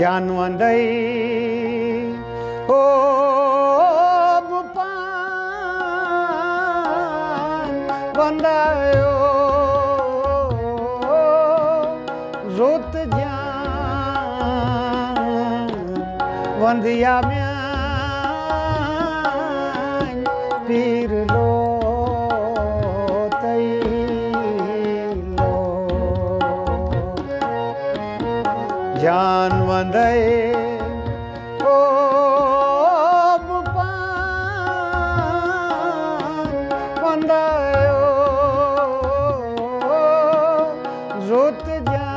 જાનવંદઈ ઓ મુપાન વંદાયો રોત જાન વંદિયા મે पीर लो तैलो जान वंदे ओ बुपान वंदायो रोत जान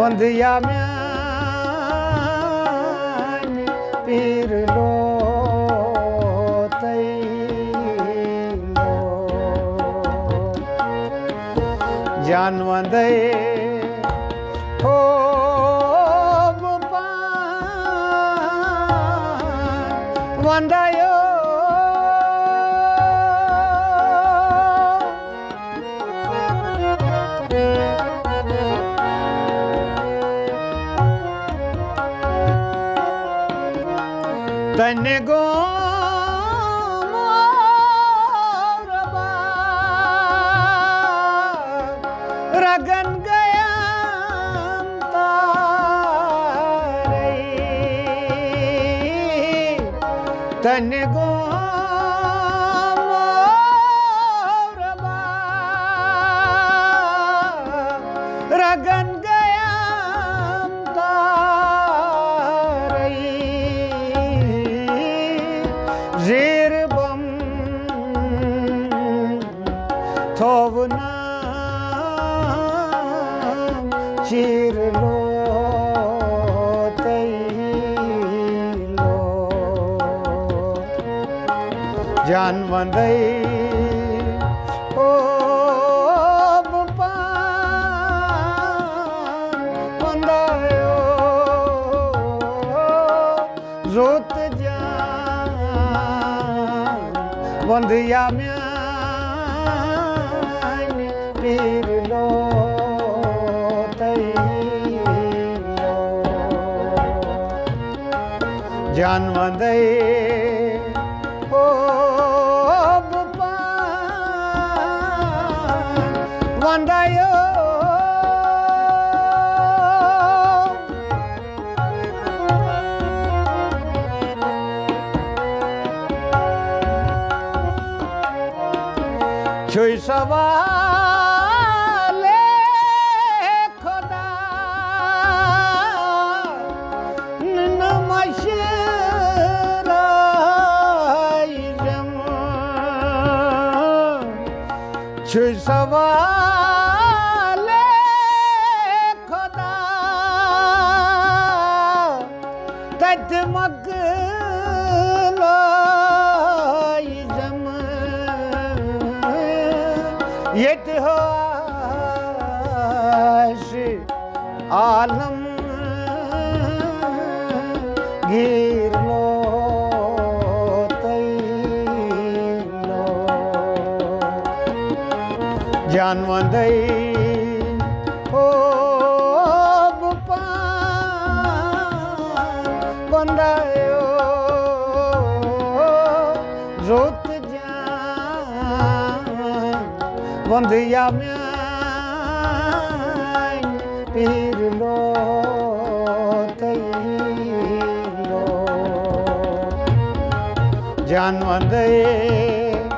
वंदिया म्यान पीर लो ಜಾನ್ವಂದೇ ಓಂ ವಂದಯೋ ತನ್ನೆಗೋ तन गो मोरबा रगन गया जेर बम थोवना चिर लो जान वंदे ओ बुपान वंदायो रोत जान वंदिया म्यान पीर लो तैलो जान वंदे সবাল খোদা নমশে সবাল খোদা তত মগ্ন यतहाश आलम गिर लो तैलो जान Mondiyamyan birlo tayilo Janwandayam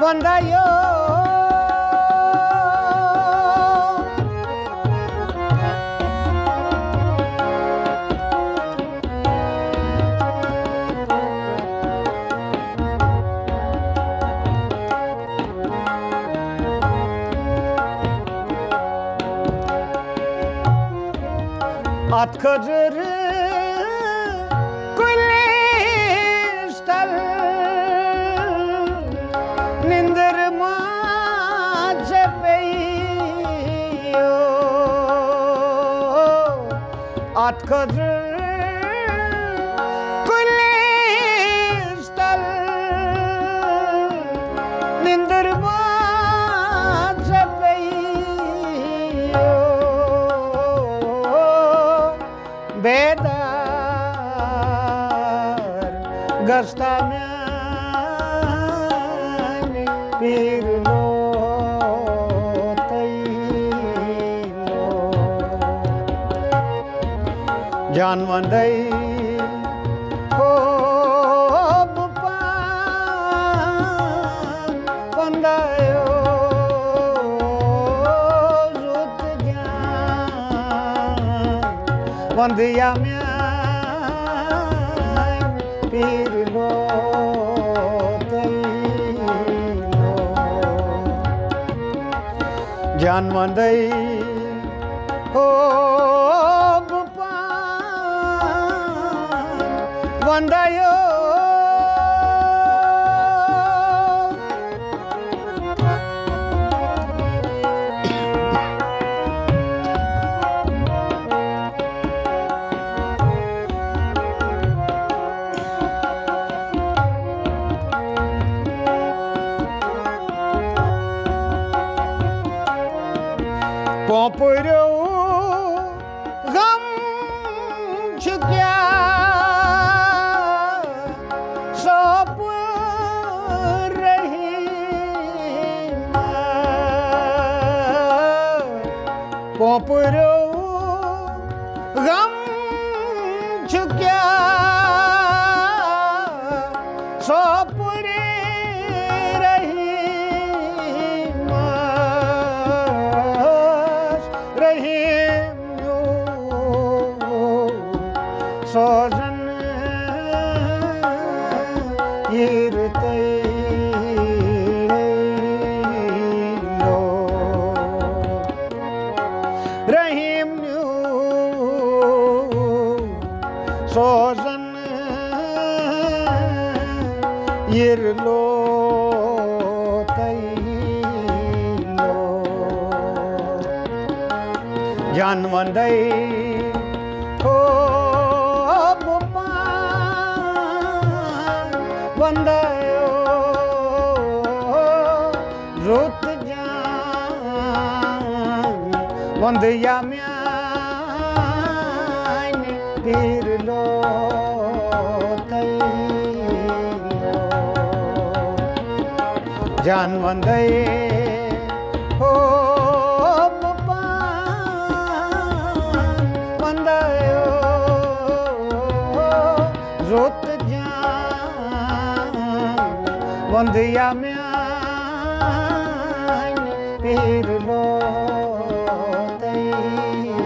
Vandayo أتكرر كل اشتل نندر ما جبيو أتكرر प्रस्ताव्यानि पीर्णो तैलो जन्मदै ज्ञान One day जान वंदई हो बुपान पोपरो गम चुक्या सौप रही पोपरो गम रही सोजन यीरते लो रहीम सोजन यिरलो तैलो gian gần đây. Ô bố ba. Gần đây rút ra. Gần đây ya mi anh pir lo tay gian gần đây. Kondiyamen pirlo teilo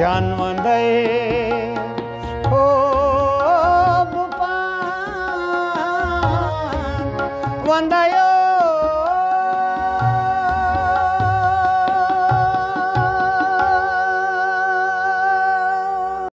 Janma